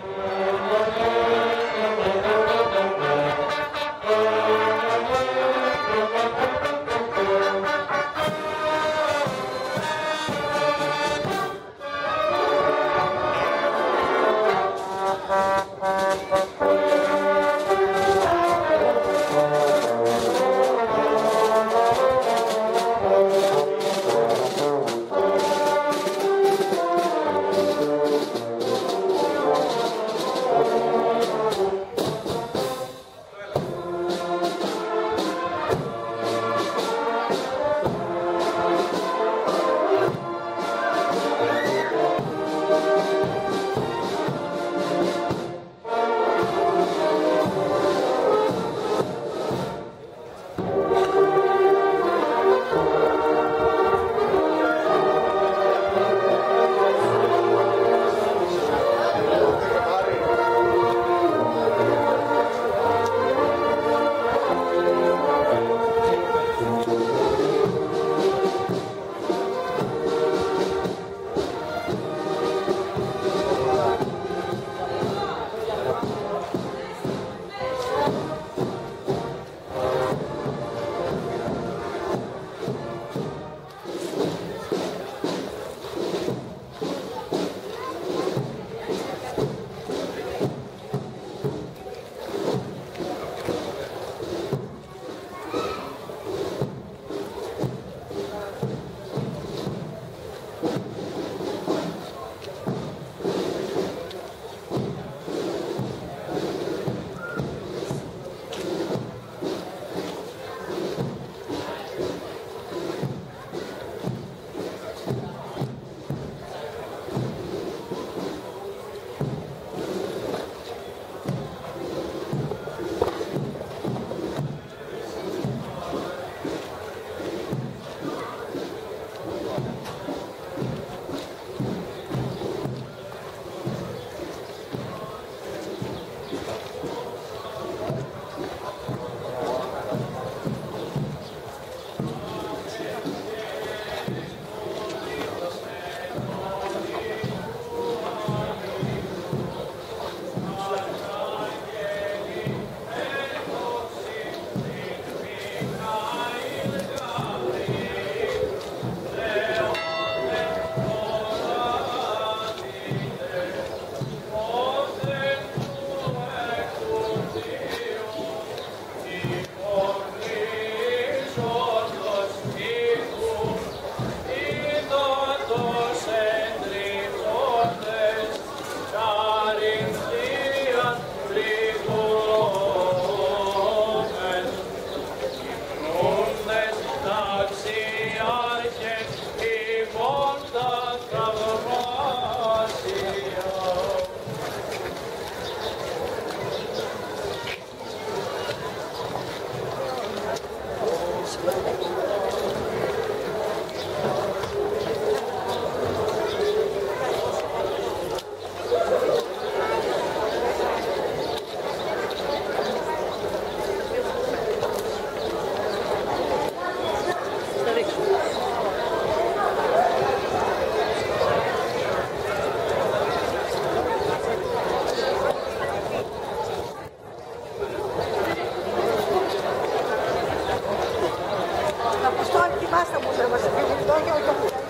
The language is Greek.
Amen. Θυμάστε μου, θα μας πει, όχι, όχι, όχι.